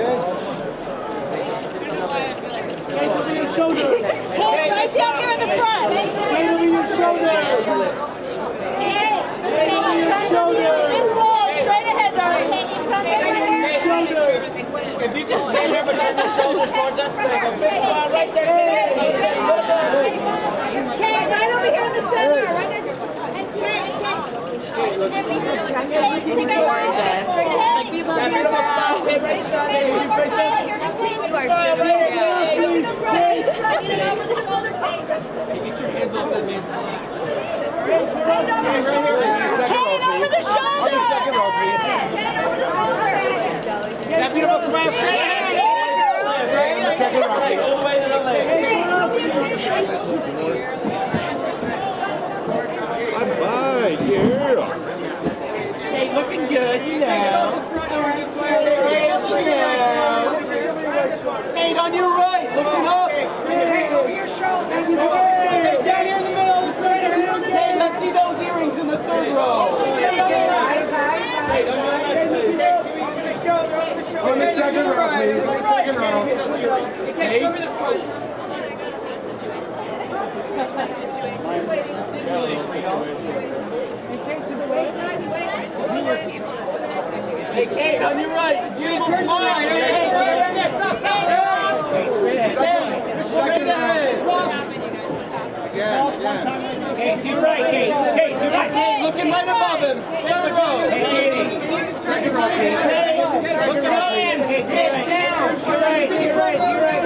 Kate, over your shoulder. Right down here in the front. Kate, over your shoulder. Kate, over your shoulder. This wall, straight ahead, darling. Shoulder. If you can stand here but turn your shoulders towards us, then a big smile right there. Kate, right over here in the center. Right smile, Kate, right side there. You face us. Smile right here. Get your hands off that man's leg. Kate, over the shoulder. That beautiful smile straight ahead. Second row, please. All the way to the leg. Bye, yeah. Kate, looking good, you know. Kate, on your right, looking up. Hey, down here in the middle, straight ahead. Kate, let's see those earrings in the third row. Kate, on your left, please. On the second row, please. On the second row. Kate, me front. Hey, Kate, on your right, beautiful smile. Hey, right stop, stop. Kate. Kate, your right, Kate. Kate, your right. Kate, looking right above him. Third row. Hey, Katie. Second row, please. Hey, look down. Kate, Kate, down. To your right, to your right, to your right.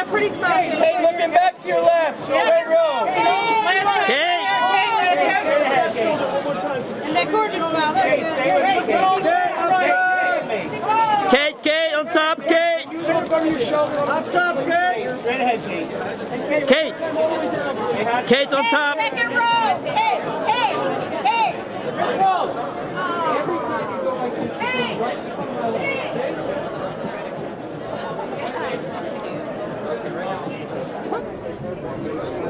Kate, straight And ahead. a pretty smile. Kate, looking back to your left. Straight row. Kate. And that gorgeous smile. That's good. Kate, Kate, on top, Kate. Stop, Kate. Straight ahead, Kate. Kate. Kate on top. Second row. Hey, hey, hey. Hey.